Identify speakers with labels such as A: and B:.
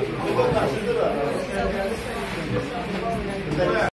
A: 你给我展示这个对